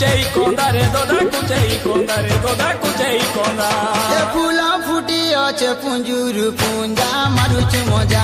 কুচেই কোঁদা দোদা, কুচেই কোঁদা দোদা, কুচেই কোঁদা। ফুলা ফুটি আছে, পুঞ্জুর পুঞ্জা, মারুচ মজা